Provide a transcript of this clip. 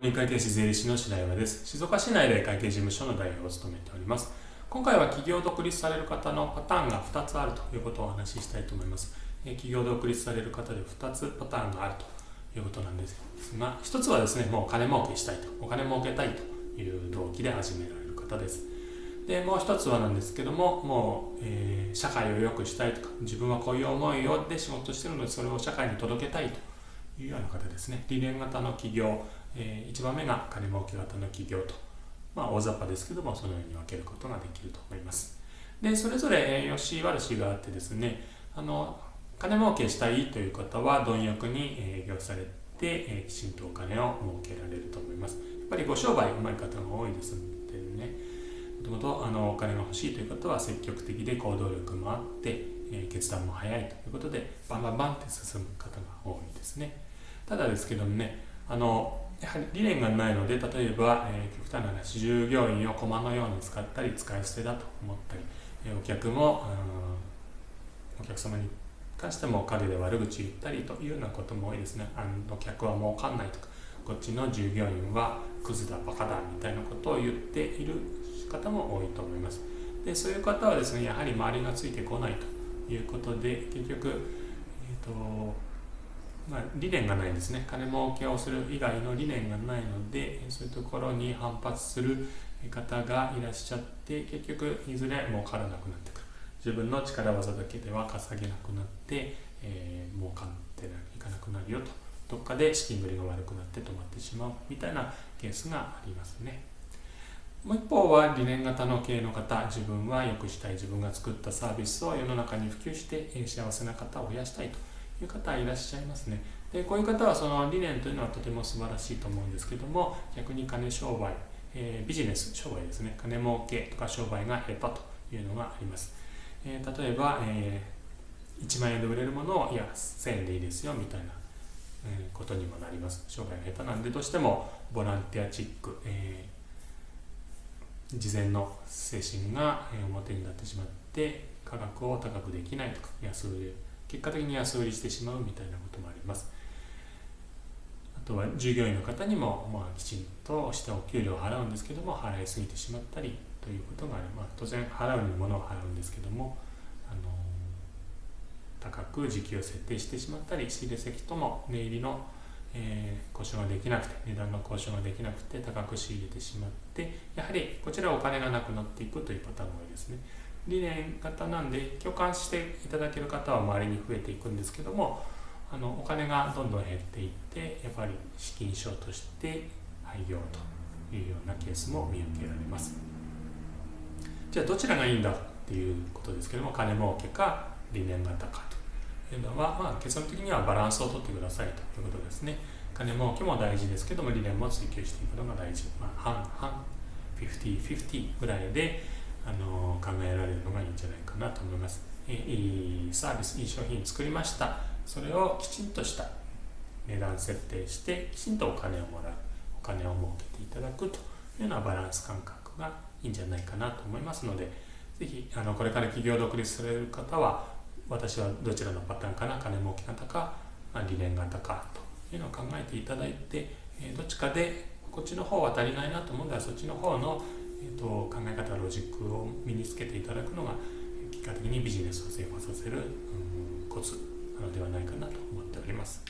会計士税理士の白岩です。静岡市内で会計事務所の代表を務めております。今回は企業独立される方のパターンが2つあるということをお話ししたいと思います。企業独立される方で2つパターンがあるということなんですが、1つはですね、もう金儲けしたいと、お金儲けたいという動機で始められる方です。で、もう1つはなんですけども、もう、えー、社会を良くしたいとか、自分はこういう思いをで仕事してるので、それを社会に届けたいというような方ですね。理念型の企業、え、1番目が金儲け型の企業と、まあ、大雑把ですけどもそのように分けることができると思います。でそれぞれ良し悪しがあってですねあの金儲けしたいという方は貪欲に営業されて、きちんとお金を儲けられると思います。やっぱりご商売うまい方が多いですのでね。もともとあのお金が欲しいという方は積極的で行動力もあって、え、決断も早いということでバンバンバンって進む方が多いですね。ただですけどもねあのやはり理念がないので例えば、えー、極端な話従業員を駒のように使ったり使い捨てだと思ったり、えー、お客もお客様に関しても陰で悪口言ったりというようなことも多いですね。あの客は儲かんないとかこっちの従業員はクズだバカだみたいなことを言っている方も多いと思います。でそういう方はですねやはり周りがついてこないということで結局、えーとまあ、理念がないんですね。金儲けをする以外の理念がないのでそういうところに反発する方がいらっしゃって結局いずれ儲からなくなってくる。自分の力技だけでは稼げなくなって、えー、儲かっていかなくなるよと。どっかで資金繰りが悪くなって止まってしまうみたいなケースがありますね。もう一方は理念型の経営の方自分は良くしたい自分が作ったサービスを世の中に普及して幸せな方を増やしたいと。いう方いらっしゃいますね。でこういう方はその理念というのはとても素晴らしいと思うんですけども逆に金商売、えー、ビジネス商売ですね。金儲けとか商売が下手というのがあります、えー、例えば、えー、1万円で売れるものをいや1000円でいいですよみたいな、えことにもなります。商売が下手なんでどうしてもボランティアチック、え事前の精神が表になってしまって価格を高くできないとか安売り結果的に安売りしてしまうみたいなこともあります。あとは従業員の方にも、まあ、きちんとしてお給料を払うんですけども払いすぎてしまったりということがあります。当然払うにものを払うんですけどもあの高く時給を設定してしまったり仕入れ先とも値入りの、えー、交渉ができなくて値段の交渉ができなくて高く仕入れてしまってやはりこちらお金がなくなっていくというパターンが多いですね。理念型なんで共感していただける方は周りに増えていくんですけどもあのお金がどんどん減っていってやっぱり資金証として廃業というようなケースも見受けられます。じゃあどちらがいいんだっていうことですけども金儲けか理念型かというのは、まあ、結論的にはバランスをとってくださいということですね。金儲けも大事ですけども理念も追求していくのが大事、まあ、半々50-50ぐらいであの考えられるのがいいんじゃないかなと思います。いいサービス、いい商品作りました。それをきちんとした値段設定して、きちんとお金をもらう、お金を儲けていただくというようなバランス感覚がいいんじゃないかなと思いますので、ぜひあのこれから企業独立される方は、私はどちらのパターンかな、金儲け型か、理念型かというのを考えていただいて、どっちかでこっちの方は足りないなと思うんだらそっちの方のえーと、考え方ロジックを身につけていただくのが結果的にビジネスを成功させる、うん、コツなのではないかなと思っております。